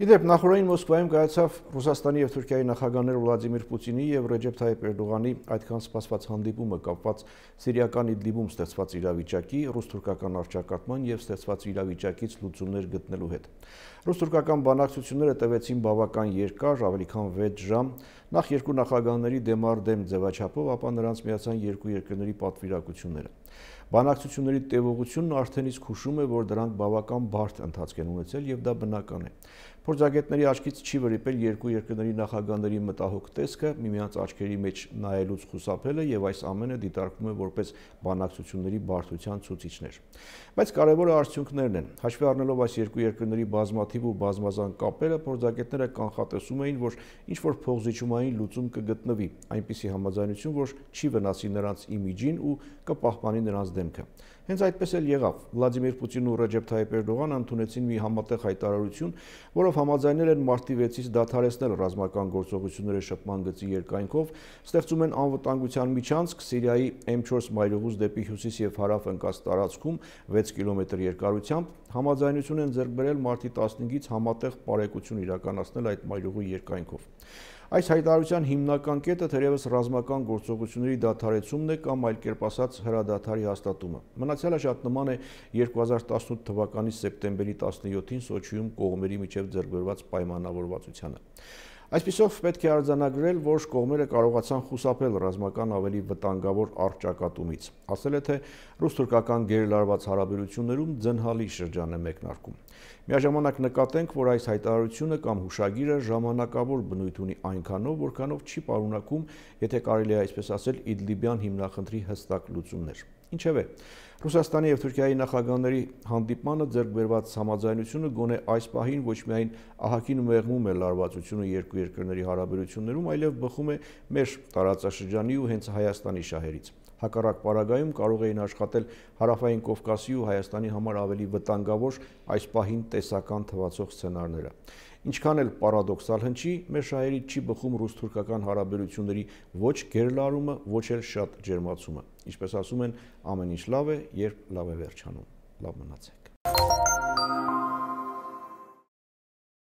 Իդեպ նախորդին Մոսկվայում կայացավ Ռուսաստանի եւ Թուրքիայի նախագահներ Վլադիմիր Պուտինի եւ Ռեջեփ Թայիպ Էրդողանի այդքան սպասված հանդիպումը կապված Սիրիական Իդլիբում ստեղծված իրավիճակի, ռուս-թուրքական արճակատման եւ ստեղծված իրավիճակից լուծումներ գտնելու հետ։ Ռուս-թուրքական բանակցությունները տևեցին բավական երկար, ավելի քան 6 ժամ, նախ երկու նախագահների դեմ առ դեմ ձևաչափով, ապա նրանց միացան երկու երկրների պատվիրակությունները։ Բանակցությունների տևողությունն արդեն իսկ հուշում է, որ դրանք բավական բարդ ընթացք են ունեցել եւ դա բնական է։ Փորձագետների աչքից չի վրիպել երկու երկրների նախագահների մտահոգ տեսքը, միմյանց աչքերի մեջ նայելուց խուսափելը եւ այս ամենը դիտարկվում է որպես բանակցությունների բարդության ցուցիչներ։ Բայց կարևորը արդյունքներն են։ Հաշվի առնելով այս երկու երկրների բազմաթիվ ու բազմազան կապերը, փորձագետները կանխատեսում էին, որ ինչ որ փողզիջումային լուծում կգտնվի, այնպիսի համաձայնություն, որ չի վնասի նրանց իմիջին ու կպահպանի նրանց դեմքը։ Հենց այդպես էլ եղավ։ Վլադիմիր Պուտինն ու Ռեջեփ Թայիպ Էրդողանը ընդունեցին մի համատեղ հայտարարություն, որով համաձայնել են մարտի 6-ից դադարեցնել ռազմական գործողությունները շփման գծի երկայնքով, ստեղծում են անվտանգության միջանցք Սիրիայի M4 մայրուղուց դեպի հյուսիս եւ հարավ ընկած տարածքում 6 կիլոմետր երկարությամբ, համաձայնություն են ձեռք բերել մարտի 15-ից համատեղ բարեկություն իրականացնել այդ մայրուղու երկայնքով։ Այս հայտարարության հիմնական կետը թերևս ռազմական գործողությունների դադարեցումն է կամ այլ կերպ ասած հրադադարի հաստատումը։ Մնացյալը շատ նման է 2018 թվականի սեպտեմբերի 17-ին Սոչիում կողմերի միջև ձեռքբերված պայմանավորվածությանը։ Այսպիսով պետք է արձանագրել, որ կողմերը կարողացան խուսափել ռազմական ավելի վտանգավոր առճակատումից։ Ասել է, թե ռուս-թուրքական գերլարված հարաբերություններում ձնհալի շրջան է մեկնարկում։ Միաժամանակ նկատենք, որ այս հայտարարությունը կամ հուշագիրը ժամանակավոր բնույթ ունի այնքանով, որքանով չի պարունակում, եթե կարելի է այսպես ասել, Իդլիբյան հիմնախնդրի հստակ լուծումներ։ Ինչևէ, Ռուսաստանի եւ Թուրքիայի նախագահների հանդիպմանը ձեռք բերված համաձայնությունը գոնե այս պահին ոչ միայն ահագին մեղմում է լարվածությունը երկու երկրների հարաբերություններում, այլև բխում է մեր տարածաշրջանի ու հենց Հայաստանի շահերից։ Հակառակ պարագայում կարող էին աշխատել հարավային Կովկասի ու Հայաստանի համար ավելի վտանգավոր այս պահին տեսական թվացող սցենարները։ Ինչքան էլ պարադոքսալ հնչի, մեր շահերից չի բխում ռուս-թուրքական հարաբերությունների ոչ գերլարումը, ոչ էլ շատ ջերմացումը։ Ինչպես ասում են, ամեն ինչ լավ է, երբ լավ է վերջանում։ Լավ մնացեք։